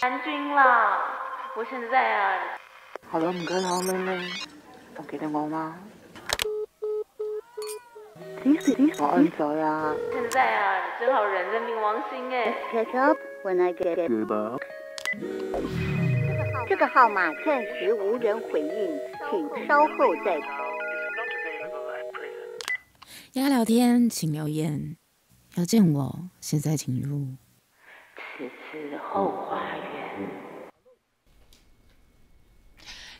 安君啦，我现在啊，好了，唔該啦，妹妹，仲記得我嗎？我恩咗呀。现在啊，正好人在冥王星哎。Pick up when I get。这个号码暂时无人回应，请稍后再。要聊天请留言，要见我现在请入。此次后花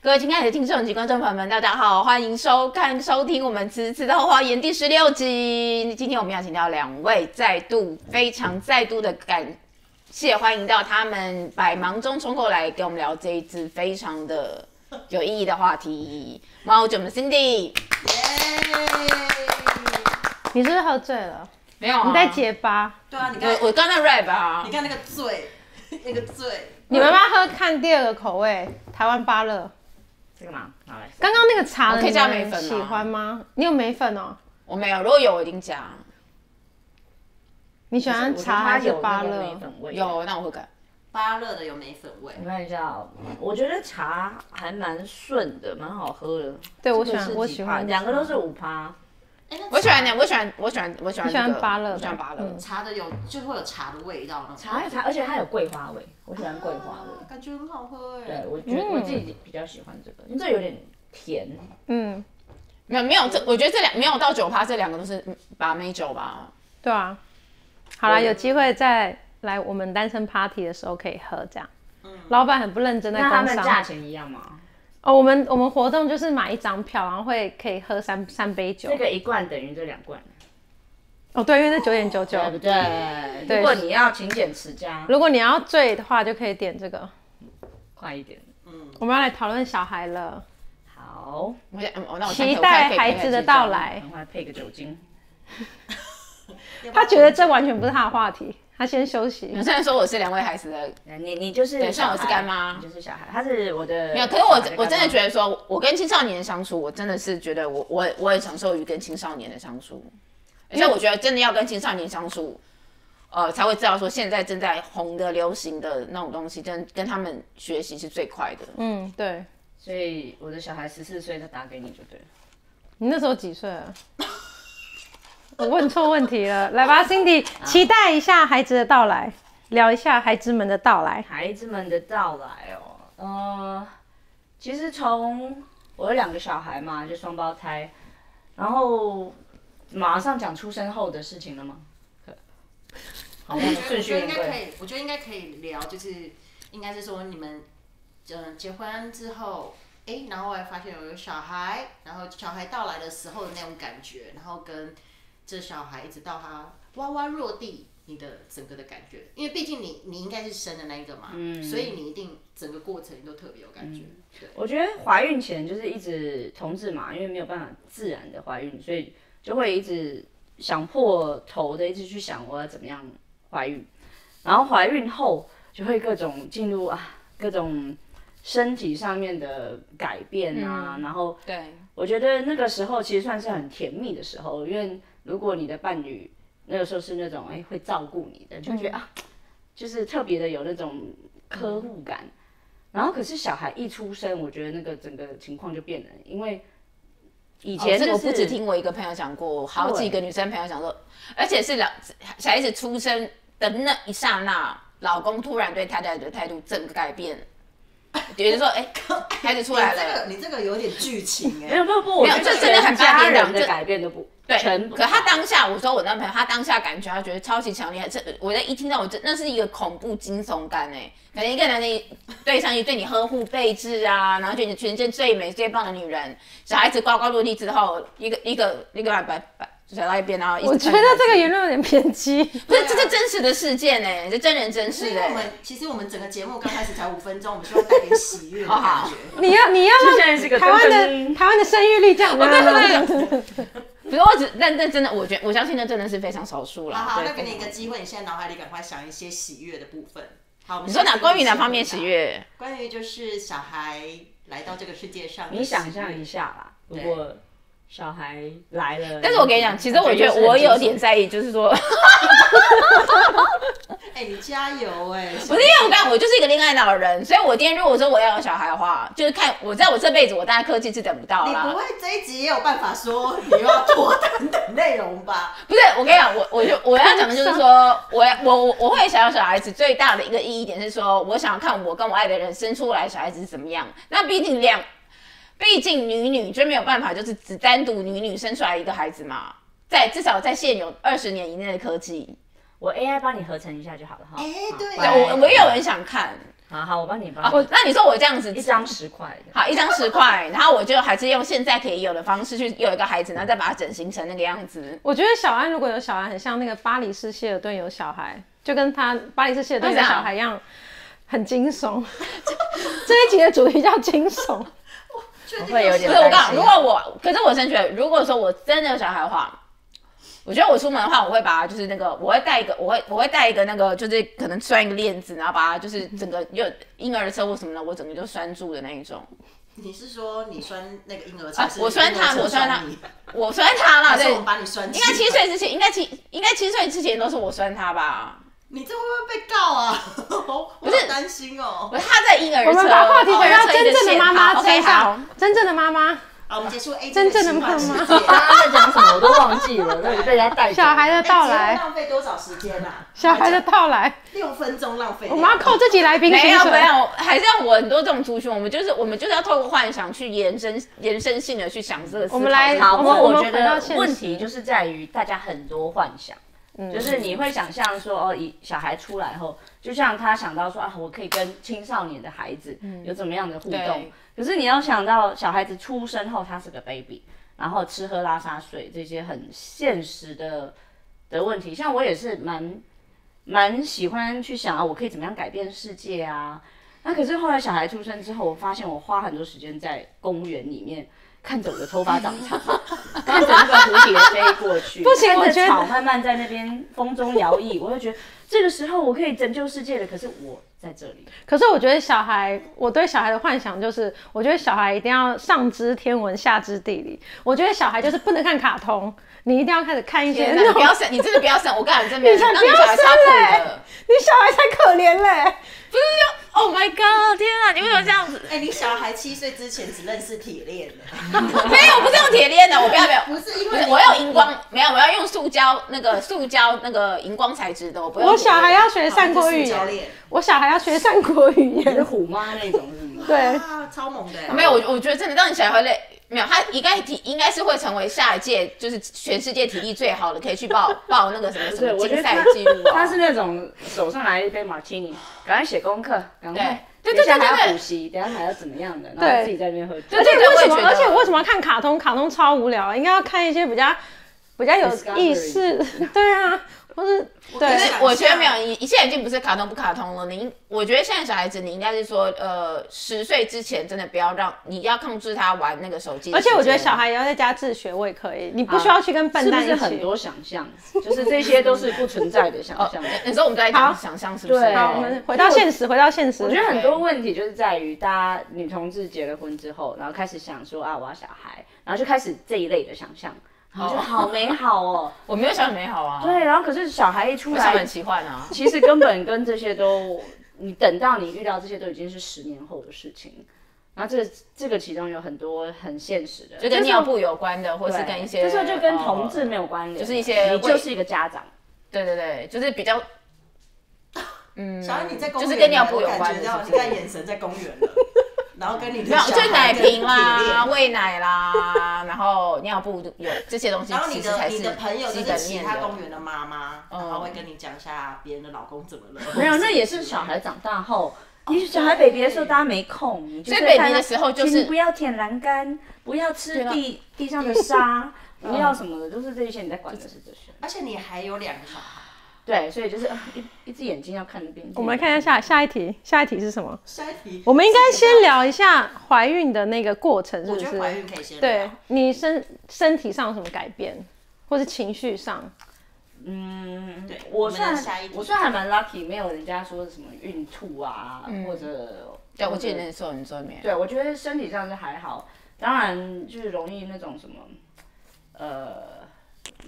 各位亲爱的听众及观众朋友们，大家好，欢迎收看、收听我们《此次的后花园》第十六集。今天我们要请到两位，再度非常再度的感谢，欢迎到他们百忙中冲过来跟我们聊这一次非常的有意义的话题。猫姐，我们 Cindy 你是不是喝醉了？没有、啊，你在结巴？对啊，你看我我刚才 rap 啊你，看那个醉，那个醉，你们要不要喝看第二个口味？台湾芭乐。这个嘛，好来，刚刚那个茶的我可以加你们梅粉吗喜欢吗？你有眉粉哦？我没有，如果有我一定加。你喜欢茶还是芭乐？有，那我会改。芭乐的有梅粉味，你看一下哦，我觉得茶还蛮顺的，蛮好喝的。对我喜欢我喜欢趴两个都是五趴。哎我喜欢的，我喜欢，我喜欢，我喜欢、你喜欢芭乐喜欢芭乐。嗯茶的有就是会有茶的味道，那种茶有茶，而且它有桂花味，我喜欢桂花味。感觉很好喝哎。对，我觉得我自己比较喜欢这个，因为这有点甜。嗯，没有没有，这我觉得这两没有到九趴，这两个都是嗯把妹酒吧。对啊。好了，有机会再来我们单身 party 的时候可以喝这样。老板很不认真在那他工商们价钱一样吗？哦。我们我们活动就是买一张票，然后会可以喝三三杯酒这。个一罐等于这两罐，哦，对，因为是九点九九。对不对？对如果你要勤俭持家，如果你要醉的话，就可以点这个。快一点。嗯我们要来讨论小孩了，好，我想，我那我期待孩子的到。来。赶快配个酒精。他觉得这完全不是他的话题，他先休息你。虽然说我是两位孩子的，你你就是对虽然我是干妈你就是小孩，他是我的。没有，可是我我真的。觉得说，我跟青少年相处，我真的是觉得我我我很享受于跟青少年的相处，而且我觉得真的要跟青少年相处，呃，才会知道说现在正在红的、流行的那种东西，真跟他们学习是最快的。嗯，对。所以我的小孩十四岁，他打给你就对了。你那时候几岁了？我问错问题了，来吧，Cindy，期待一下孩子的到来，聊一下孩子们的到来。孩子们的到来哦，呃，其实从我有两个小孩嘛，就双胞胎，然后马上讲出生后的事情了吗？我那觉得我觉得。应该可以，我觉得应该可以聊，就是应该是说你们，嗯，结婚之后，哎，然后我还发现有一个小孩，然后小孩到来的时候的那种感觉，然后跟这小孩一直到他哇哇落地，你的整个的感觉，因为毕竟你你应该是生的那一个嘛，嗯所以你一定整个过程你都特别有感觉，对。我觉得怀孕前就是一直同志嘛，因为没有办法自然的怀孕，所以就会一直想破头的一直去想我要怎么样怀孕，然后怀孕后就会各种进入啊各种身体上面的改变啊，然后对，我觉得那个时候其实算是很甜蜜的时候，因为如果你的伴侣那个时候是那种哎、会照顾你的，就觉得、啊，就是特别的有那种呵护感。然后可是小孩一出生，我觉得那个整个情况就变了，因为以以前、我不止听我一个朋友讲过，好几个女生朋友讲说，而且是两小孩子出生的那一刹那，老公突然对太太的态度整个改变，觉得说，哎、孩子出来了。你这个你这个有点剧情哎、没有不不，我没有觉得这真的很全家八点档人的改变都不对全，部。可他当下，我说我男朋友，他当下感觉他觉得超级强烈，这我在一听到我这那是一个恐怖惊悚感哎，可能一个男的对上一对你呵护备至啊，然后觉得你全世界最美最棒的女人，小孩子呱呱落地之后，一个一个一个把把把甩到一边，然后一直我觉得这个言论有点偏激。不是这是真实的事件呢，这真人真事的因为我们，其实我们整个节目刚开始才五分钟，我们希望带点喜悦的感觉。你要你要台湾的台湾的生育率这样，对对对，比如我只但但真的，我觉得我相信那真的是非常少数了。好好，对那给你一个机会，你现在脑海里赶快想一些喜悦的部分。好，我们你说哪关于哪方面喜？悦？关于就是小孩来到这个世界上，你想象一。下啦，如果小孩来了，但是我跟你讲，其实我觉得我有点在意，就是说，哎、你加油哎、不是因为我刚我就是一个恋爱脑的人，所以我今天如果说我要有小孩的话，就是看我知道我这辈子我大概科技是等不到啦。你不会这一集也有办法说你要脱单的内容吧？不是，我跟你讲，我我就我要讲的就是说，我我我我会想要小孩子最大的一个意义点是说，我想要看我跟我爱的人生出来小孩子是怎么样。那毕竟两，毕竟女女就没有办法，就是只单独女女生出来一个孩子嘛。在至少在现有二十年以内的科技，我 AI 帮你合成一下就好了哈。哎对我我也有人想看。好好，我帮你帮哦，那你说我这样子一张十块。好，一张十块，然后我就还是用现在可以有的方式去有一个孩子，然后再把它整形成那个样子。我觉得小安如果有小孩，很像那个巴黎市希尔顿有小孩，就跟他巴黎市希尔顿有小孩一样，很惊悚。这一集的主题叫惊悚。会有点不是我告诉你，担心如果我，可是我真觉得，如果说我真的有小孩的话，我觉得我出门的话，我会把它就是那个，我会带一个，我会我会带一个那个，就是可能拴一个链子，然后把它就是整个有婴儿车或什么的，我整个就拴住的那一种。你是说你拴那个婴儿车啊我拴他 我拴他我拴他了，对把你拴？应该七岁之前，应该七应该七岁之前都是我拴他吧？你这会不会被告啊？我很担心哦。不是，他在婴儿车，我们把话题回到真正的妈妈好身上，真正的妈妈，好，我们结束 A 真正的妈妈妈刚刚在讲什么我都忘记了，都已经被人家带。小孩的到来，浪费多少时间啊？小孩的到来，六分钟浪费。我们要靠自己来宾没。有没有，还是要我很多这种族群，我们就是我们就是要透过幻想去延伸延伸性的去想这个。我们来好，我觉得问题就是在于大家很多幻想，就是你会想象说，哦，以小孩出来后，就像他想到说啊，我可以跟青少年的孩子有怎么样的互动对，可是你要想到小孩子出生后他是个 baby，然后吃喝拉撒睡这些很现实的的问题，像我也是蛮蛮喜欢去想啊，我可以怎么样改变世界啊。那可是后来小孩出生之后，我发现我花很多时间在公园里面看着我的头发长长，看着那个蝴蝶飞过去，不行我觉得草慢慢在那边风中摇曳，我就觉得这个时候我可以拯救世界了。可是我在这里，可是我觉得小孩，我对小孩的幻想就是，我觉得小孩一定要上知天文下知地理。我觉得小孩就是不能看卡通，你一定要开始看一些。你不要生，你真的不要生，我告诉你，真的，你不要生你小孩超苦嘞的。你小孩才可怜嘞。Oh my god！天啊，你为什么这样子？哎，你小孩七岁之前只认识铁链的，没有，我不是用铁链的，我不要不要，不是因为是我要荧光，没有，我要用塑胶那个塑胶那个荧光材质的，我不用我。小孩要学三国语言，教练，我小孩要学三国语你是言。虎妈那种是吗？对，啊，超猛的。没有，我我觉得真的让你小孩会累。没有，他应该体应该是会成为下一届就是全世界体力最好的，可以去报报那个什么什，么竞赛记录啊。他是那种手上来一杯马提尼，赶快写功课，赶快，对等一下还对对对要补习，等下还要怎么样的，然后自己在那边喝酒。对而且为什么？而且我为什么要看卡通？卡通超无聊，应该要看一些比较比较有意识。对啊，或是对可是我觉得没有，你你现在已经不是卡通不卡通了。你我觉得现在小孩子，你应该是说，呃，十岁之前真的不要让你要控制他玩那个手机。而且我觉得小孩也要在家自学，我也可以，你不需要去跟笨蛋一起。是很多想象？就是这些都是不存在的想哦象。，你说我们在讲好想象是不是？对好，我们回到现实，回到现实。我觉得很多问题就是在于，大家女同志结了婚之后，然后开始想说啊，我要小孩，然后就开始这一类的想象，然后就好美好哦。我没有想很美好啊，对，然后可是小孩一出来很，奇幻啊。其实根本跟这些都，你等到你遇到这些都已经是十年后的事情。然后这个这个其中有很多很现实的，就跟尿布有关的，或是跟一些，这时候就跟呃同志没有关联，就是一些你就是一个家长。对对对，就是比较，嗯，小孩你在公园，就是跟尿布有关的，你看眼神在公园了，然后跟你的没有，小就奶瓶啦、喂奶啦，然后尿布有这些东西，然后你其实才是的你的朋友就是其。他公园的妈妈，嗯然后会跟你讲一下别人的老公怎么了。没有，那也是小孩长大后。你小孩 baby 的时候，大家没空，你就所以是看 baby 的时候就是请不要舔栏杆，不要吃地地上的沙，不要什么的，都是这些你在管的是这些。而且你还有两个小孩，对，所以就是呃一一只眼睛要看那边。我们来看一下下下一题，下一题是什么？下一题我们应该先聊一下怀孕的那个过程，是不我觉得怀是？孕可以先对你身身体上有什么改变，或是情绪上？嗯对，我算的下一题我算还蛮 lucky，没有人家说什么孕吐啊，或者对，我记得那时候你说没有。对，我觉得身体上是还好，当然就是容易那种什么，呃，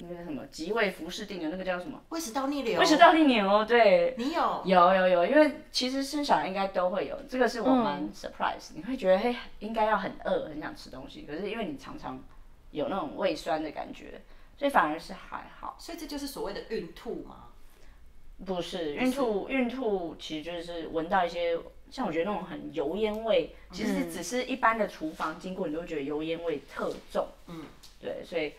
那个什么即位服侍定的那个叫什么？胃食道逆流，胃食道逆流，对，你有有有有，因为其实生小孩应该都会有，这个是我蛮嗯 surprise，、你会觉得嘿应该要很饿，很想吃东西，可是因为你常常有那种胃酸的感觉，所以反而是还好。所以这就是所谓的孕吐吗。不是孕吐，孕吐其实就是闻到一些，像我觉得那种很油烟味，其实只是一般的厨房经过，你都会觉得油烟味特重。嗯，对，所以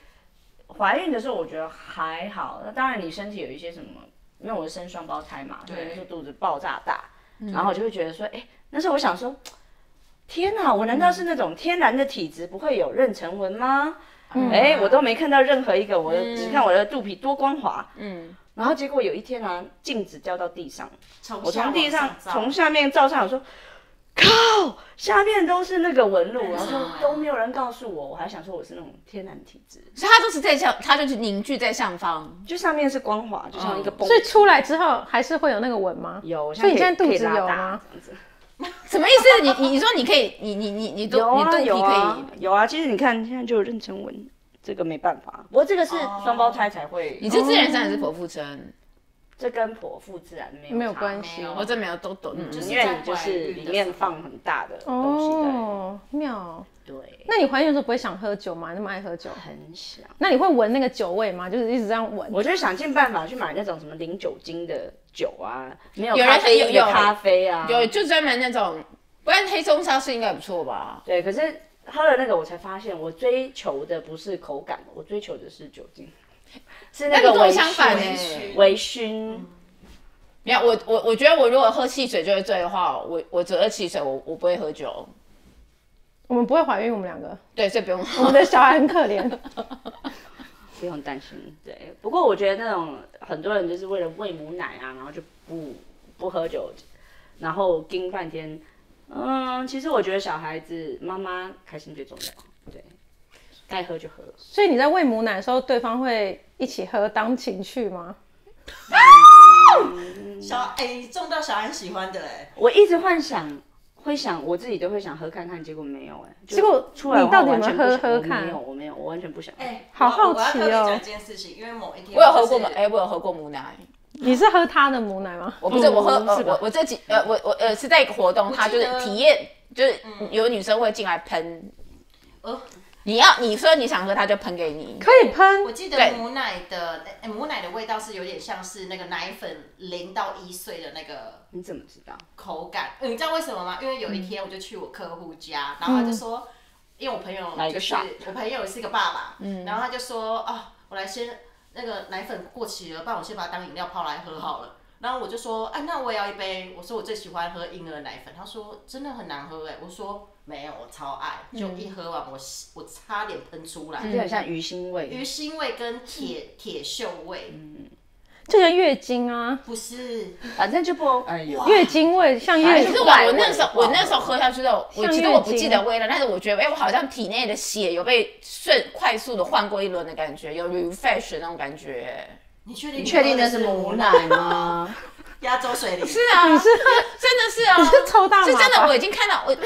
怀孕的时候我觉得还好。那当然你身体有一些什么，因为我是生双胞胎嘛，所以那时候肚子爆炸大，然后我就会觉得说，哎、那时候我想说，天哪，我难道是那种天然的体质不会有妊娠纹吗？哎、我都没看到任何一个，我的只看我的肚皮多光滑。嗯，然后结果有一天啊，镜子掉到地上，我从地上从下面照上，我说靠，下面都是那个纹路，然后嗯都没有人告诉我，我还想说我是那种天然体质，所以它都是在上，它就是凝聚在上方。就上面是光滑，就像一个绷。所以出来之后还是会有那个纹吗？有，所以你现在肚子有吗？这样子什么意思？你你你说你可以，你你你你都有啊你肚皮可有啊以，有啊，其实你看现在就有妊娠纹，这个没办法，不过这个是双胞胎才会，你是自然生还是剖腹生？这跟剖腹自然没有没有差关系我这没有都懂。嗯就是因为你就是里面放很大的东西在，哦，妙。对，那你怀孕的时候不会想喝酒吗？那么爱喝酒？很想。那你会闻那个酒味吗？就是一直这样闻。我就想尽办法去买那种什么零酒精的酒啊，没有有人咖啡有有咖啡啊，有就专门那种，不然黑松沙士应该不错吧？对，可是喝了那个我才发现，我追求的不是口感，我追求的是酒精，是那个微相反呢、醺，微醺。没有，我我我觉得我如果喝汽水就会醉的话，我我只喝汽水，我我不会喝酒。我们不会怀孕，我们两个，对，所以不用 我喝。们的小孩很可怜。不用担心，对。不过我觉得那种很多人就是为了喂母奶啊，然后就不不喝酒，然后盯半天。嗯，其实我觉得小孩子妈妈开心最重要，对，该喝就喝。所以你在喂母奶的时候，对方会一起喝当情趣吗？小哎、中到小安喜欢的哎、我一直幻想，会想我自己都会想喝看看，结果没有哎、就结果出来你到底有没有完全不喝喝看没有，我没有，我完全不想。哎、好好我我要奇哦特别讲一件事情，因为某一天我有喝过就是母，哎、我有喝过母奶。你是喝他的母奶吗？我不是我喝，我我这几呃我我呃是在一个活动，他就是体验，就是有女生会进来喷，呃你要你说你想喝，他就喷给你。可以喷我记得母奶的、哎母奶的味道是有点像是那个奶粉零到一岁的那个你怎么知道？口感。呃你知道为什么吗？因为有一天我就去我客户家，然后他就说，因为我朋友就是我朋友是一个爸爸，然后他就说啊，我来先那个奶粉过期了，不然我先把它当饮料泡来喝好了。然后我就说，哎、那我也要一杯。我说我最喜欢喝婴儿奶粉。他说真的很难喝哎。我说没有，我超爱。就一喝完，我我差点喷出来。就很像鱼腥味。鱼腥味跟铁铁锈味，嗯就像月经啊，不是反正就不哎呦，月经味像月可是我我那时候我那时候喝下去的，我像其实我不记得味了，但是我觉得哎、我好像体内的血有被顺快速的换过一轮的感觉，有 refresh 的那种感觉。你确定？你确定那是母奶？吗？压洲水灵是啊，你是真的是啊，你是抽大麻？是真的，我已经看到我。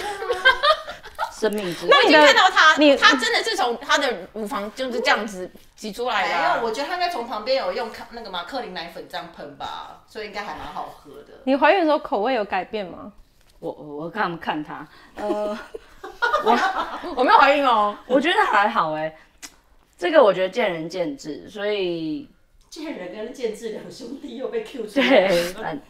生命之我已经你看到他你，他真的是从他的乳房就是这样子挤出来的啊、有，我觉得他应该从旁边有用那个马克林奶粉这样喷吧，所以应该还蛮好喝的。你怀孕的时候口味有改变吗？我我我看看他，呃，我没有怀孕哦。我觉得还好哎，这个我觉得见仁见智，所以 见人跟见智两兄弟又被 Q 出来。对，反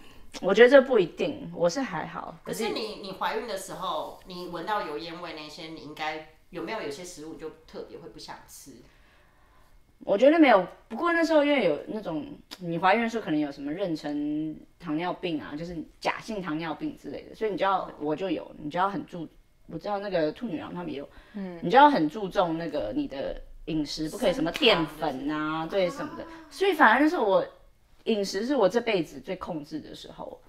我觉得这不一定，我是还好，可可是你你怀孕的时候，你闻到油烟味那些，你应该有没有有些食物就特别会不想吃？我觉得没有，不过那时候因为有那种你怀孕的时候可能有什么妊娠糖尿病啊，就是假性糖尿病之类的，所以你就要我就有，你就要很注，我知道那个兔女郎他们也有，嗯，你就要很注重那个你的饮食，不可以什么淀粉啊，对什么的，所以反而就是我饮食是我这辈子最控制的时候，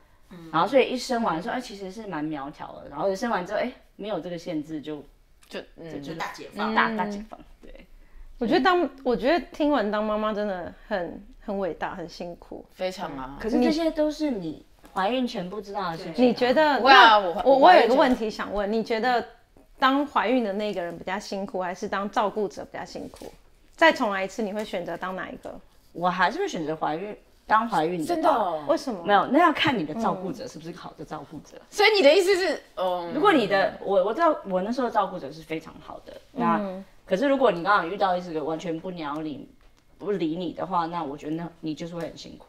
然后所以一生完说，哎，其实是蛮苗条的，然后生完之后，哎，没有这个限制就就嗯，就大解放。大大解放，对。我觉得当我觉得听完当妈妈真的很很伟大，很辛苦。非常啊。可是这些都是你怀孕前不知道的事情。你觉得？那我我有一个问题想问，你觉得当怀孕的那个人比较辛苦，还是当照顾者比较辛苦？再重来一次，你会选择当哪一个？我还是会选择怀孕当怀孕真的？为什么？没有，那要看你的照顾者是不是好的照顾者。所以你的意思是，嗯，如果你的我我知道我那时候照顾者是非常好的，那、可是如果你刚好遇到一个完全不鸟你、不理你的话，那我觉得那你就是会很辛苦。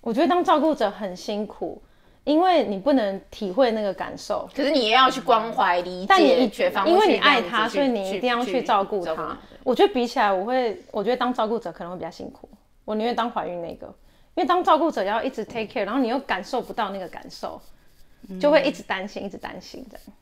我觉得当照顾者很辛苦，因为你不能体会那个感受。可是你也要去关怀、理解但你解、一因为你爱他，所以你一定要去照顾他。我觉得比起来，我会，我觉得当照顾者可能会比较辛苦。我宁愿当怀孕那个，因为当照顾者要一直 take care，然后你又感受不到那个感受，就会一直担心，一直担心这样。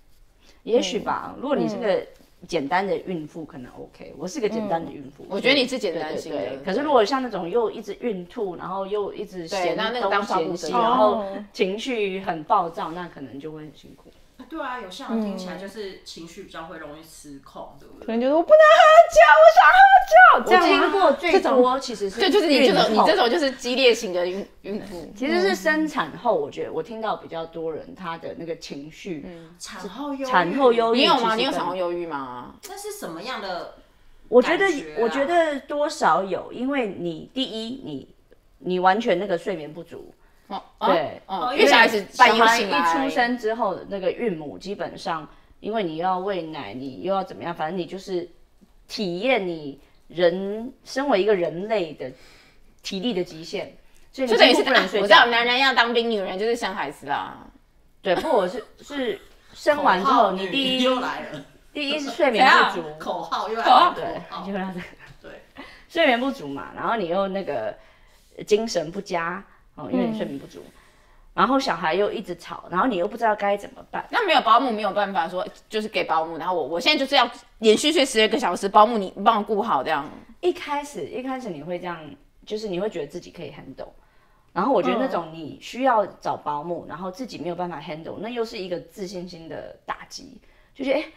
也许吧，如果你这个简单的孕妇，可能 OK。我是个简单的孕妇，我觉得你是简单型的可是如果像那种又一直孕吐，然后又一直嫌那那个东当照顾者嫌西，然后哦情绪很暴躁，那可能就会很辛苦。对啊，有些人听起来就是情绪比较会容易失控，对不对？可能就是我不能喝酒，我想喝酒，这我听过最多其实是对，就是你这种你这种就是激烈型的孕孕妇。其实是生产后，我觉得我听到比较多人他的那个情绪，产后忧郁，产后忧郁，你有吗？你有产后忧郁吗？那是什么样的？我觉得我觉得多少有，因为你第一你你完全那个睡眠不足，哦，对哦，因为小孩子半夜小孩醒来一出生之后的那个孕母基本上，因为你又要喂奶，你又要怎么样，反正你就是体验你人身为一个人类的体力的极限，所以你就等于是不能睡我知道。男人要当兵，女人就是生孩子啦。对，不，我是是生完之后，你第一又来了，第一是睡眠不足，口号又来了，对就让这个对，睡眠不足嘛，然后你又那个精神不佳哦，因为你睡眠不足，然后小孩又一直吵，然后你又不知道该怎么办。那没有保姆没有办法说，就是给保姆，然后我我现在就是要连续睡十二个小时，保姆你你帮我顾好这样。一开始一开始你会这样，就是你会觉得自己可以 handle，然后我觉得那种你需要找保姆，然后自己没有办法 handle，那又是一个自信心的打击，就觉得哎、诶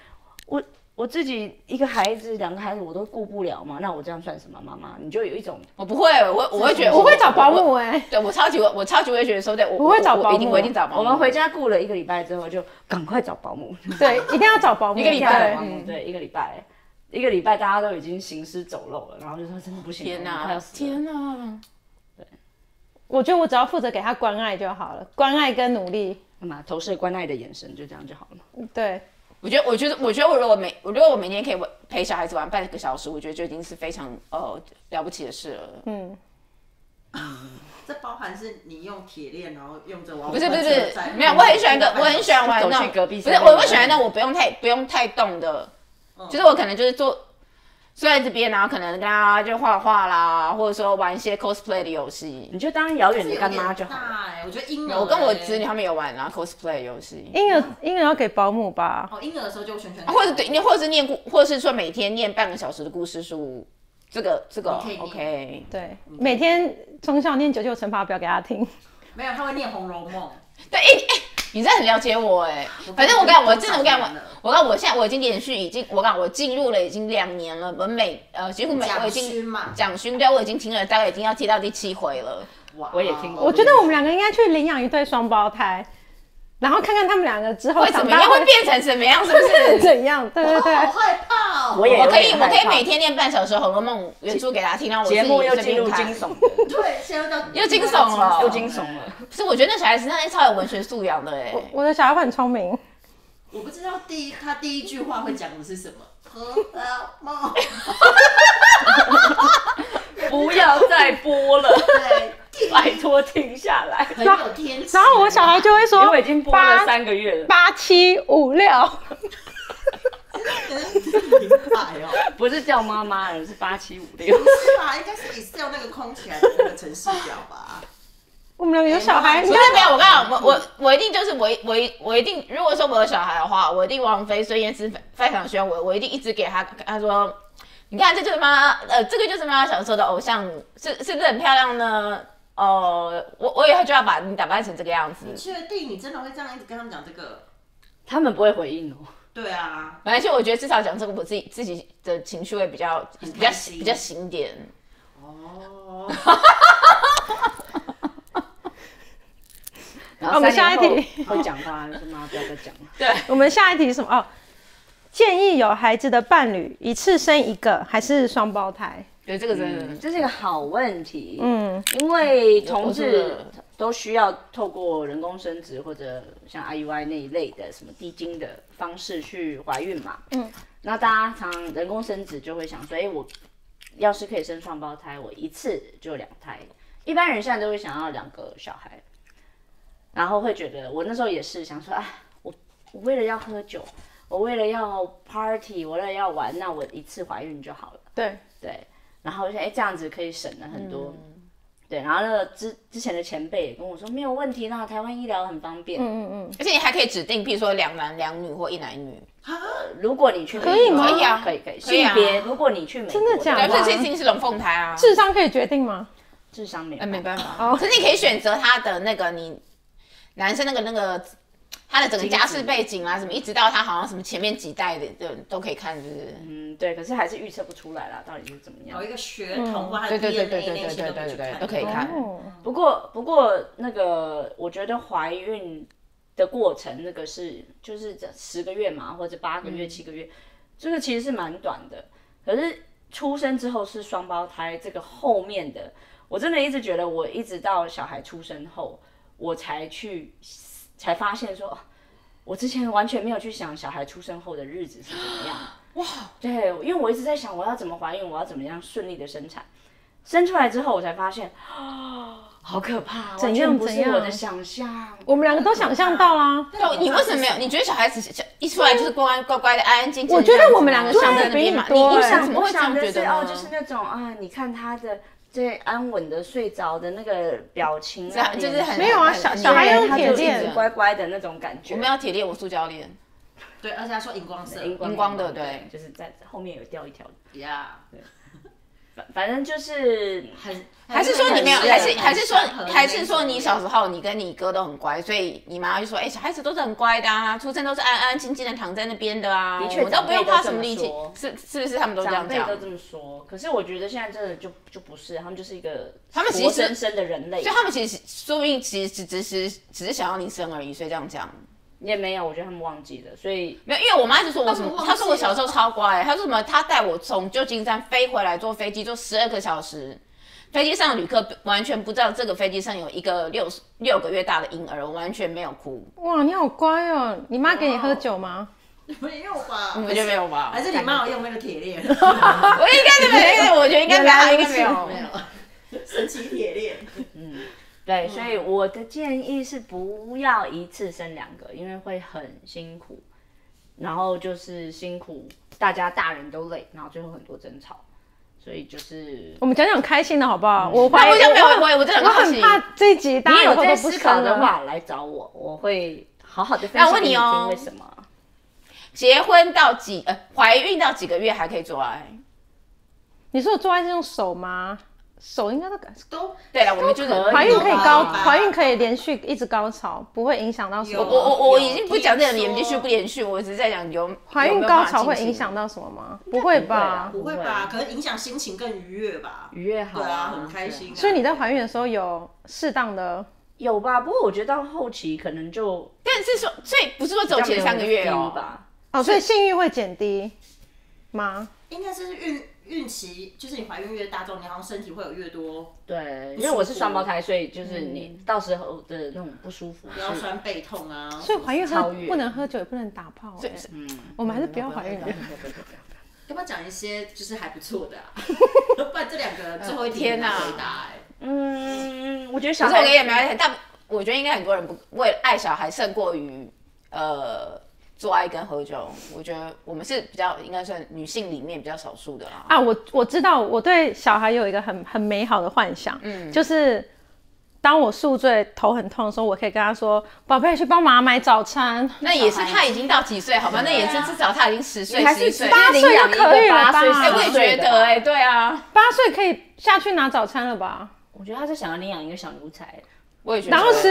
我我自己一个孩子两个孩子我都顾不了嘛，那我这样算什么妈妈？你就有一种我不会，我我会觉得我会找保姆哎、对我超级我我超级会觉得说，对我我会找保姆我一定我一定找保姆。我们回家顾了一个礼拜之后，就赶快找保姆。对，一定要找保姆。一个礼拜对嗯，对，一个礼拜，一个礼拜大家都已经行尸走肉了，然后就说真的不行，天我们快哪要死。天哪！我觉得我只要负责给他关爱就好了，关爱跟努力。干嘛投射关爱的眼神，就这样就好了。对，我觉得，我觉得，我觉得，我如果每，我如果我每天可以陪小孩子玩半个小时，我觉得就已经是非常呃了不起的事了。嗯，这包含是你用铁链，然后用着娃娃不是不是不是，没有，我很喜欢个，我很喜欢玩走那种，隔壁不是，7-Eleven 我会喜欢那种我不用太不用太动的，就是我可能就是坐坐在这边，然后可能跟他就画画啦，或者说玩一些 cosplay 的游戏。你就当遥远的干妈就好了。大哎，我觉得婴儿，我跟我侄女他们有玩啊 cosplay 游戏，婴儿婴儿要给保姆吧？哦，婴儿的时候就全全，或者对，或者是念故，或者是说每天念半个小时的故事书，这个这个你可以念 OK。对，每天从小念九九乘法表给他听。没有，他会念《红楼梦》。对，哎、哎你真的很了解我哎、反正我跟你讲，我真的我跟你讲，我我讲我现在我已经连续已经我跟你讲我进入了已经两年了，我每呃几乎每我蒋已经勋嘛，蒋勋对我已经听了大概已经要听到第七回了。哇。我也听过。我觉得我们两个应该去领养一对双胞胎，然后看看他们两个之后会怎么样？会变成什么样？是不是？怎样？对对对，好害怕哦！我也我可以，我可以每天念半小时《红楼梦》原著给大家听，让我节目又进入惊悚的，对，现在到又惊悚了又惊悚了。不是，我觉得那小孩子那超有文学素养的哎、我的小孩会很聪明。我不知道第一他第一句话会讲的是什么，《红楼梦》不要再播了，对，拜托停下来。很有天气。然后我小孩就会说因为我已经播了三个月了，八七五六，明白哦，不是叫妈妈，而是八七五六。是吧？应该是 Excel 那个空起来的那个程式表吧？我们两个有小孩，哎你看不是没有，我跟你讲，我我我一定就是我一我一我一定，如果说我有小孩的话，我一定王菲、孙燕姿非非常喜欢我，我一定一直给他他说，你看这就是妈妈，呃，这个就是妈妈小时候的偶像，是是不是很漂亮呢？呃，我我以后就要把你打扮成这个样子。你确定你真的会这样一直跟他们讲这个？他们不会回应哦。对啊，反正就我觉得至少讲这个，我自己自己的情绪会比较比较比较醒点。哦，然后我们下一题会讲话，就说妈不要再讲了。对我们下一题是什么？哦，建议有孩子的伴侣一次生一个还是双胞胎？对，这个真的。这是一个好问题。嗯，因为同志都需要透过人工生殖或者像 IUI 那一类的什么低精的方式去怀孕嘛。嗯，那大家常常人工生殖就会想说，哎、我要是可以生双胞胎，我一次就两胎。一般人现在都会想要两个小孩，然后会觉得，我那时候也是想说，啊，我我为了要喝酒，我为了要 party，我为了要玩，那我一次怀孕就好了。对，对，然后我就想，哎、这样子可以省了很多。对，然后那个之之前的前辈也跟我说没有问题啦，台湾医疗很方便。嗯嗯嗯，而且你还可以指定，譬如说两男两女或一男一女。如果你去可以吗可以啊可以可以。可以啊性别，如果你去美国，真的假，的而且这件事情是龙凤胎啊。智商可以决定吗？智商没没办法。办法。可是你可以选择他的那个你男生那个那个他的整个家世背景啊，什么一直到他好像什么前面几代的都都可以看，是不是。嗯，对，可是还是预测不出来啦，到底是怎么样有。一个血统或它的对对对 DNA 对对那些都对对对可以看都可以看。哦，不过不过那个，我觉得怀孕的过程，那个是就是这十个月嘛，或者八个月、七个月，这个其实是蛮短的。可是出生之后是双胞胎，这个后面的，我真的一直觉得，我一直到小孩出生后，我才去才发现说，哦我之前完全没有去想小孩出生后的日子是怎么样。哇，对，因为我一直在想我要怎么怀孕，我要怎么样顺利的生产。生出来之后，我才发现，啊，好可怕，怎样完全不是怎样我的想象。我们两个都想象到啦。对，你为什么没有？你觉得小孩子一出来就是乖乖乖乖的、安安静静？我觉得我们两个想的比你你多欸你想怎么我会觉得哦？就是那种啊，你看他的这安稳的睡着的那个表情啊，就是很没有啊小小孩很用铁链直乖乖的那种感觉。我们要铁链，我塑胶链。对，而且他说荧光色，荧荧光的对就是在后面有掉一条。呀，反反正就是很还是说你没有？还是还是说还是说你小时候你跟你哥都很乖，所以你妈就说：“哎、小孩子都是很乖的啊，出生都是安安静静的躺在那边的啊，的确我们都不用花什么力气。”是是不是他们都这样讲？都这么说，可是我觉得现在真的就就不是，他们就是一个他们其实活生生的人类，所以他们其实说不定其实只只是只是想要你生而已，所以这样讲。也没有，我觉得他们忘记了，所以没有，因为我妈一直说我什么，她说我小时候超乖，她说什么，她带我从旧金山飞回来坐飞机坐十二个小时，飞机上的旅客完全不知道这个飞机上有一个六六个月大的婴儿，我完全没有哭，哇，你好乖哦！你妈给你喝酒吗？没有吧？我觉得没有吧？还是你妈有用那个铁链？我应该是没有，我觉得应该没有，她应该没有。没有，神奇铁链。对，所以我的建议是不要一次生两个，因为会很辛苦，然后就是辛苦大家大人都累，然后最后很多争吵，所以就是我们讲讲开心的好不好？我怀疑那我我我我真的我很怕这一集大家有在思考。的话来找我，我会好好的分那我问你哦听为什么。结婚到几呃怀孕到几个月还可以做爱？你说我做爱是用手吗？手应该都感都对了，我们就是怀孕可以高，怀孕可以连续一直高潮，不会影响到什么我么。我我已经不讲这个连续不连续，我只是在讲有怀孕高潮会影响到什么吗？不会吧不？会吧？可能影响心情更愉悦吧？愉悦好啊，很开心啊。所以你在怀孕的时候有适当的，有吧？不过我觉得到后期可能就但是说，所以不是说走前三个月哦，吧。哦，所以性欲会减低吗？应该是孕孕期，就是你怀孕越大众，你好像身体会有越多对，因为我是双胞胎，所以就是嗯你到时候的那种不舒服是腰酸背痛啊。所以怀孕喝超越不能喝酒，也不能打炮、欸。嗯，我们还是不要怀孕了。要不要讲一些就是还不错的啊？不然这两个最后一题天哪哪回答哎。嗯，我觉得小可是我跟你孩讲，但我觉得应该很多人不为爱小孩胜过于呃做爱跟喝酒。我觉得我们是比较应该算女性里面比较少数的啦。啊，我我知道，我对小孩有一个很很美好的幻想，嗯，就是当我宿醉头很痛的时候，我可以跟他说：“宝贝，去帮妈妈买早餐。那也是他已经到几岁，好吧？那也是至少他已经十岁、你还是十一岁。八岁就可以了哎，我也觉得哎，对啊，”八岁可以下去拿早餐了吧？我觉得他是想要领养一个小奴才。我也觉得。然后是，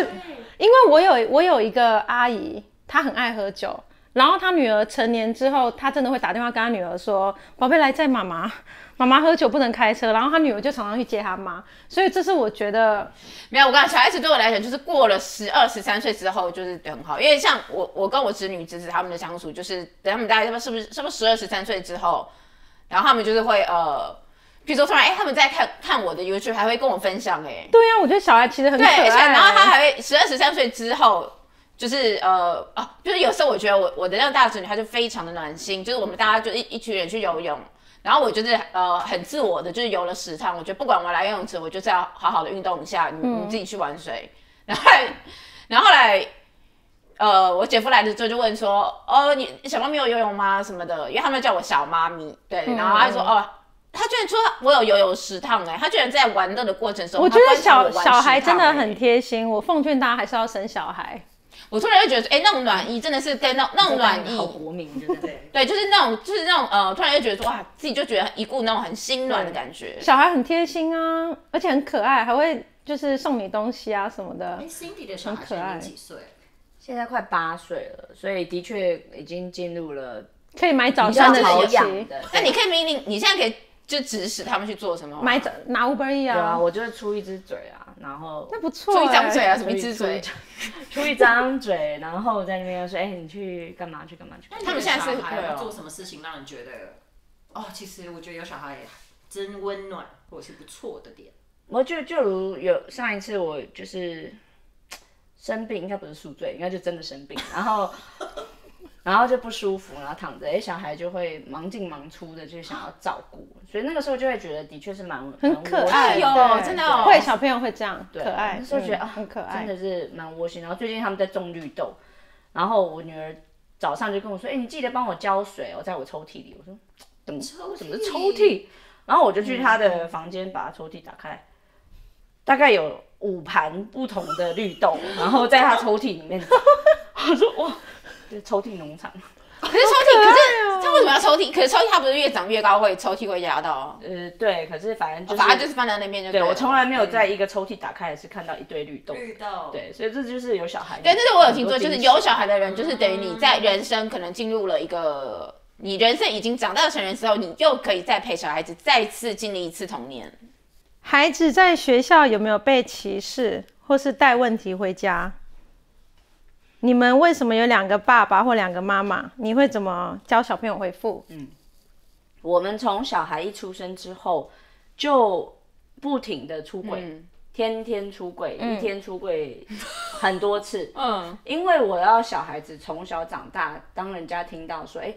因为我有我有一个阿姨，她很爱喝酒，然后他女儿成年之后，他真的会打电话跟他女儿说：“宝贝，来载妈妈，妈妈喝酒不能开车。”然后他女儿就常常去接他妈，所以这是我觉得没有，我跟你讲，小孩子对我来讲，就是过了十二、十三岁之后，就是很好。因为像我，我跟我侄女、侄子他们的相处，就是等他们大概是不是是不是十二、十三岁之后，然后他们就是会呃，比如说突然哎、他们在看看我的 YouTube，还会跟我分享哎、对呀、我觉得小孩其实很可对，而且爱。然后他还会十二十三岁之后，就是呃哦，就是有时候我觉得我我的那个大侄女，她就非常的暖心，就是我们大家就一一群人去游泳，然后我就是呃很自我的，就是游了十趟，我觉得不管我来游泳池，我就是要好好的运动一下，你你自己去玩水，然后然后后来。呃，我姐夫来的时候就问说，哦，你小猫咪有游泳吗？什么的，因为他们叫我小妈咪，对，然后他就说，哦，他居然说我有游泳十趟哎、他居然在玩乐的过程中，我觉得小小孩10趟欸真的很贴心，我奉劝大家还是要生小孩。我突然就觉得，哎、那种暖意真的是跟那那种暖意好，国民，对不对？对，就是那种就是那种呃，突然就觉得说哇，自己就觉得一股那种很心暖的感觉。小孩很贴心啊，而且很可爱，还会就是送你东西啊什么的哎。，Cindy 的小孩很可爱几岁？现在快八岁了，所以的确已经进入了可以买早餐的时期。那你可以命令，你现在可以就指使他们去做什么？买早拿 Uber E 有啊，啊，我就是出一只嘴啊，然后那不错、出欸。一张嘴啊，什么一只嘴？出一张嘴，然后在那边说，哎、你去干嘛？去干嘛？去？他们现在是小孩对哦会做什么事情让你觉得，哦，其实我觉得有小孩真温暖，或者是不错的点。我就就如有上一次我就是生病，应该不是宿醉，应该就真的生病，然后然后就不舒服，然后躺着，哎、小孩就会忙进忙出的，就想要照顾，所以那个时候就会觉得的确是蛮很可爱，真的哦会小朋友会这样，对可爱，那时候觉得、嗯啊，很可爱真。的是蛮窝心。然后最近他们在种绿豆，然后我女儿早上就跟我说：“哎、你记得帮我浇水哦，在我抽屉里。”我说：“怎么抽怎么是抽屉？”然后我就去她的房间，把抽屉打开，大概有五盘不同的绿豆，然后在她抽屉里面。我说：“哇，这是抽屉农场。”可是抽屉，可是他为什么要抽屉？可是抽屉它不是越长越高会抽屉会压到，呃，对，可是反正就是，反正就是放在那边对我从来没有在一个抽屉打开是看到一堆绿豆。绿豆，对，所以这就是有小孩。对，但是我有听说，就是有小孩的。的人，就是等于你在人生可能进入了一个你人生已经长大成人之后，你又可以再陪小孩子再次经历一次童年。孩子在学校有没有被歧视，或是带问题回家？你们为什么有两个爸爸或两个妈妈？你会怎么教小朋友回复？嗯我们从小孩一出生之后，就不停的出轨，嗯天天出轨，一天出轨很多次。嗯，因为我要小孩子从小长大，当人家听到说，哎、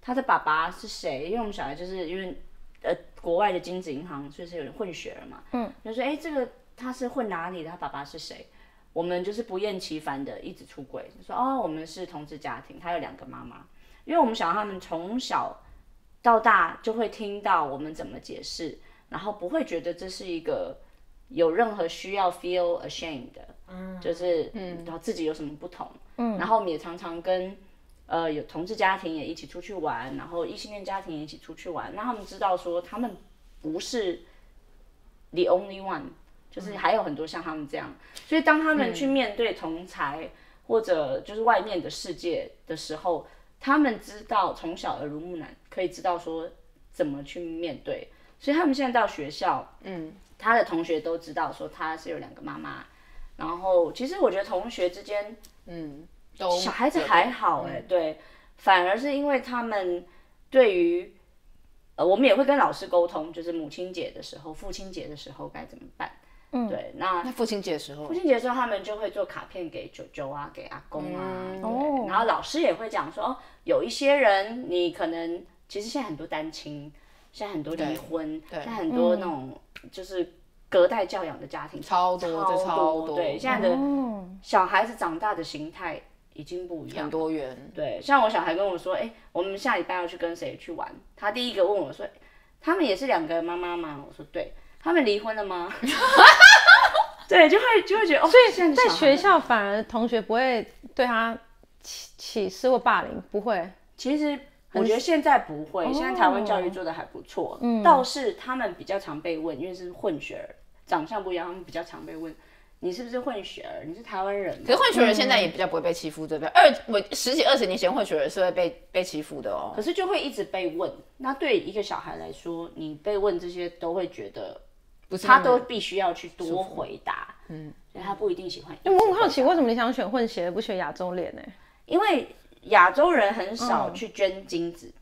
他的爸爸是谁？因为我们小孩就是因为呃国外的精子银行，所以是有点混血了嘛，嗯，就说，哎、这个他是混哪里的？他爸爸是谁？我们就是不厌其烦的一直出轨，就说哦，我们是同志家庭，他有两个妈妈，因为我们想要他们从小到大就会听到我们怎么解释，然后不会觉得这是一个有任何需要 feel ashamed 的，嗯，就是嗯，然后自己有什么不同，嗯，然后我们也常常跟呃有同志家庭也一起出去玩，然后异性恋家庭也一起出去玩，让他们知道说他们不是 the only one，就是还有很多像他们这样，所以当他们去面对同才或者就是外面的世界的时候，他们知道从小耳濡目染，可以知道说怎么去面对，所以他们现在到学校，嗯，他的同学都知道说他是有两个妈妈，然后其实我觉得同学之间都小孩子还好哎、对，反而是因为他们对于，呃，我们也会跟老师沟通，就是母亲节的时候、父亲节的时候该怎么办。嗯，对，那那父亲节的时候父，亲节的时候，他们就会做卡片给舅舅啊，给阿公啊，嗯对哦然后老师也会讲说，哦，有一些人你可能其实现在很多单亲，现在很多离婚，现在很多那种就是隔代教养的家庭超多这超多对，现在的哦，小孩子长大的形态已经不一样很。多元，对，像我小孩跟我说，哎、我们下礼拜要去跟谁去玩？他第一个问我说，他们也是两个妈妈吗？我说对，他们离婚了吗？对，就会就会觉得哦，所以现在学校反而同学不会对他歧歧视或霸凌，不会。其实我觉得现在不会，现在台湾教育做的还不错。嗯，倒是他们比较常被问，因为是混血儿，长相不一样，他们比较常被问，你是不是混血儿？你是台湾人吗？可是混血儿现在也比较不会被欺负，对不对？二我十几二十年前混血儿是会被被欺负的哦可。是就会一直被问。那对一个小孩来说，你被问这些都会觉得不是他都必须要去多回答，嗯，所以他不一定喜欢。我很好奇，为什么你想选混血，不选亚洲脸呢？因为亚洲人很少去捐精子，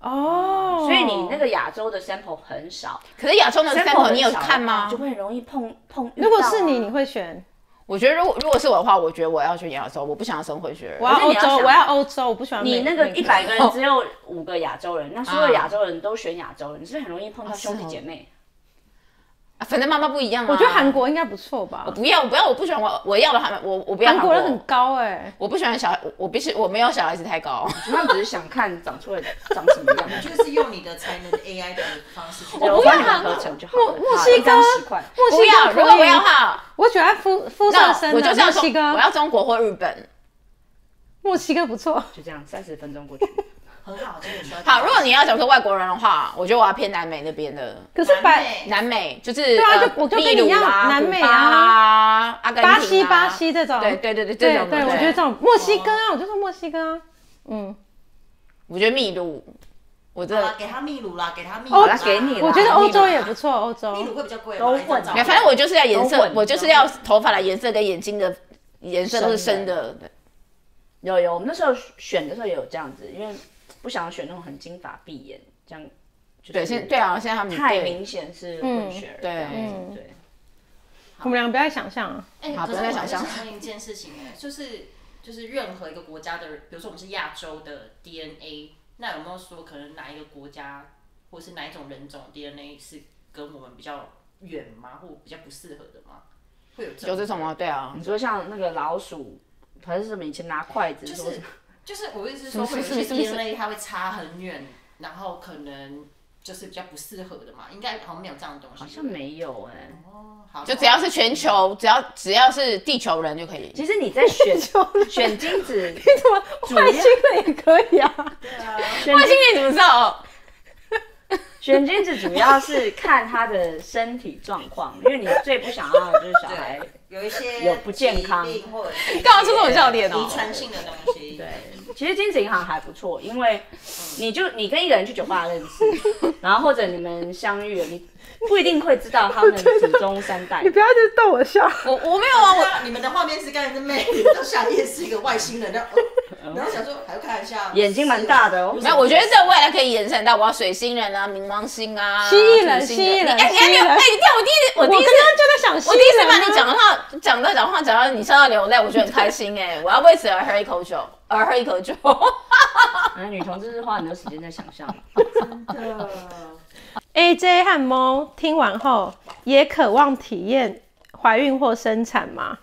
哦，所以你那个亚洲的 sample 很少可是亚洲的 sample 你有看吗就？会很容易碰碰。如果是你，你会选？我觉得如果如果是我的话，我觉得我要选亚洲，我不想要生混血人。我要欧洲，我要欧洲，我不喜欢美你那个一百个人只有五个亚洲人，那所有啊亚洲人都选亚洲人，你是不是很容易碰到兄弟姐妹。啊反正妈妈不一样啊。我觉得韩国应该不错吧我？不要，我不要，我不喜欢我我要的韩我我不要韩韩国人很高哎，我不喜欢小孩，我我必须我没有小孩子太高。他们只是想看长出来长什么样。就是用你的才能 AI 的方式去。对我帮你们合成就好了。墨西哥墨西要，哥可以如果我要哈，我喜欢肤肤色那深的我就是要，墨西哥，我要中国或日本。墨西哥不错。就这样，三十分钟过去。很好。好，如果你要讲说外国人的话，我觉得我要偏南美那边的。可是白南美就是对啊呃就我就跟秘鲁你一样啊南美啊阿根廷啊。巴西巴西这种，对对对对这种对我觉得这种墨西哥啊，我就说墨西哥啊，嗯，我觉得秘鲁，我这给他秘鲁啦，给他秘鲁给你啦我觉得欧洲也不错，欧洲。秘鲁会比较贵嘛，都混。反正我就是要颜色我就是要头发的颜色跟眼睛的颜色都是深深的。有有，我们那时候选的时候也有这样子，因为不想要选那种很金发碧眼，这样就是对，现对啊，现在他们太明显是混血儿对这样子嗯对。我们两个不要再想象啊，哎、好可是我还是不要再想想问一件事情哎，就是就是任何一个国家的，比如说我们是亚洲的 DNA，那有没有说可能哪一个国家或是哪一种人种 DNA 是跟我们比较远吗，或比较不适合的吗？会有有这种吗？？对啊你，说像那个老鼠，还是什么以前拿筷子就是说什么？就是我意思是说，是会有一些 DNA 它会差很远，然后可能就是比较不适合的嘛，应该好像没有这样的东西。好像没有哎、哦，好，就只要是全球，只要只要是地球人就可以。其实你在选选精子，你怎么外星人也可以啊？选外星人怎么知道？选金子主要是看他的身体状况，因为你最不想要的就是小孩，有一些有不健康干嘛出这种笑点哦遗传性的东西。对，其实精子银行还不错，因为你就你跟一个人去酒吧认识，然后或者你们相遇了，你不一定会知道他们祖宗三代你。不要一直逗我笑。我我没有啊，我，你们的画面是刚才是妹，到下夜是一个外星人，然后、哦、然后想说还要看一下，眼睛蛮大的哦没有，我觉得这未来可以延伸到我要水星人啊、冥王星啊、蜥蜴人蜥蜴人你哎，你还没有蜥蜴人哎，你看我第一次，我第一次就在想，我第一次把把你讲的话讲到讲话讲到你笑到流泪，我觉得很开心哎！我要为此而喝一口酒，而喝一口酒。啊，女同志是花很多时间在想象。AJ 和猫听完后也渴望体验怀孕或生产吗？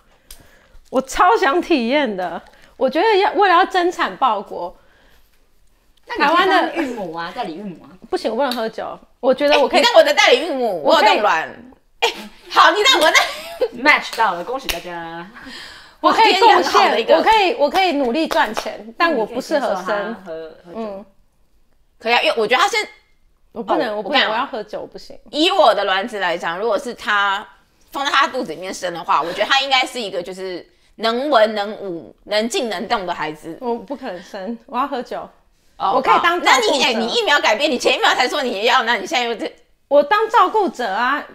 我超想体验的。我觉得要为了要增产报国，台湾的孕母啊，代理孕母啊，不行，我不能喝酒。我觉得我可以你，当我的代理孕母，我有可以冻卵。哎，好，你当我那，match 到了，恭喜大家！我可以贡献，我可以，我可以努力赚钱，但我不适合生。喝喝酒。嗯，可以啊，因为我觉得他是我不能，我不能，哦我要喝酒，不行。以我的卵子来讲，如果是他放在他肚子里面生的话，我觉得他应该是一个就是能文能武、能静能动的孩子。我不可能生，我要喝酒。哦我可以当那你哎、者你一秒改变，你前一秒才说你要，那你现在又这我当照顾者啊，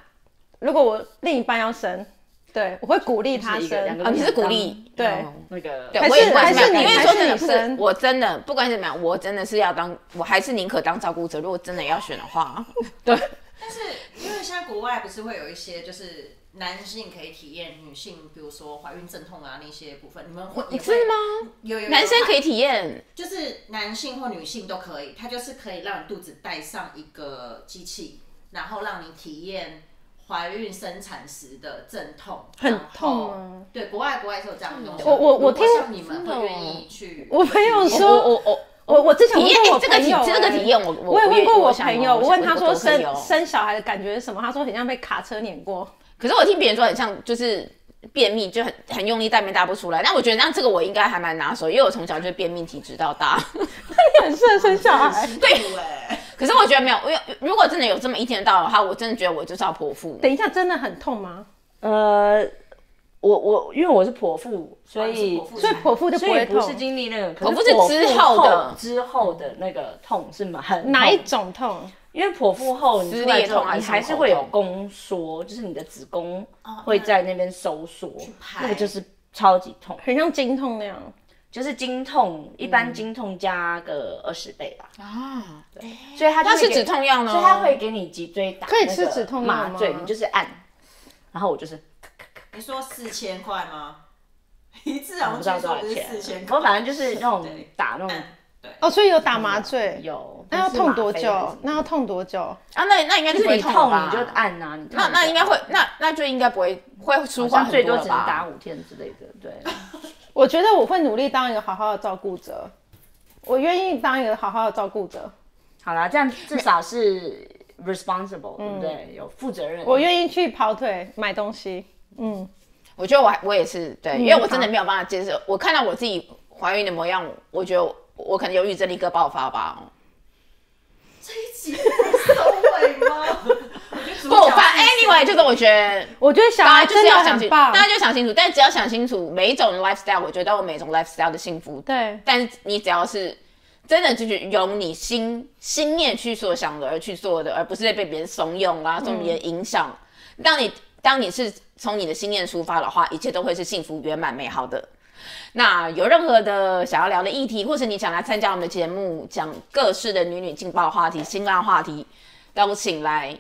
如果我另一半要生，对我会鼓励他生就是一个两个。啊，你是鼓励对哦那个对，还是我也不管还是你怎么样，因为还是说真的，我真的不管怎么样，我真的是要当，我还是宁可当照顾者。如果真的要选的话，对，但是因为现在国外不是会有一些就是男性可以体验女性，比如说怀孕阵痛啊那些部分，你们会是吗？有有有男生可以体验，就是男性或女性都可以，它就是可以让你肚子带上一个机器，然后让你体验怀孕生产时的阵痛，很痛吗？对，国外国外是有这样的东西。我我我听你们会愿意去，我朋友我说，我我我我之前问过我哎这个体朋友、这个哎体验我我我也问过我想朋友，哦我问他说生哦生小孩的感觉是什么？他说很像被卡车碾过。可是我听别人说很像就是便秘，就很很用力大便大不出来。但我觉得那这个我应该还蛮拿手，因为我从小就便秘体质到大。很适合生小孩。对，哎，可是我觉得没有，因为如果真的有这么一天到的话，我真的觉得我就是要剖腹。等一下，真的很痛吗？呃，我我因为我是剖腹，所以所以剖腹就不会痛。经历那个，剖腹是之后的之后的那个痛是吗很哪一痛种痛？因为剖腹后你撕出来之后，你裂痛还是还是会有宫缩，就是你的子宫哦会在那边收缩，那个就是超级痛。很像经痛那样。就是经痛，一般经痛加个二十倍吧，啊，对。所以它就是给止痛药呢？所以它会给你脊椎打可以吃止痛药麻醉，你就是按，然后我就是你说四千块吗？一次啊我不知道像据说不是多少钱四千，不过反正就是那种对。打那种哦，所以有打麻醉，有，那要痛多啡还久是？那要痛多久？啊，那那应该就是是不会你痛你就按啊，你那那应该会，那那就应该不会会舒好缓很像最多只能打五天之类的，对。我觉得我会努力当一个好好的照顾者，我愿意当一个好好的照顾者，好啦，这样至少是 responsible，、对不对？有负责任。我愿意去跑腿买东西。嗯，我觉得我还我也是对，因为我真的没有办法接受，我看到我自己怀孕的模样，我觉得我我可能忧郁症立刻爆发吧。这一集收尾吗？不，反正 anyway 就是我觉得。我觉得小大家就孩真的是要想清楚，大。家就想清楚，但只要想清楚，每一种 lifestyle，我觉得都有每种 lifestyle 的幸福。对，但是你只要是真的就是由你心心念去所想的而去做的，而不是被别人怂恿啊、受别人影响。当你当你是从你的心念出发的话，一切都会是幸福、圆满、美好的。那有任何的想要聊的议题，或是你想来参加我们的节目，讲各式的女女劲爆话题、辛辣话题，都请来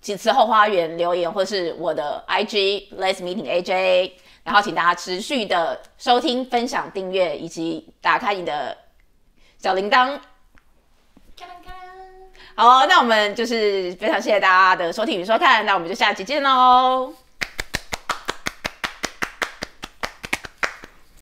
几次后花园留言，或是我的 IG Let's Meeting AJ。然后请大家持续的收听、分享、订阅，以及打开你的小铃铛。好，那我们就是非常谢谢大家的收听与收看，那我们就下期见喽。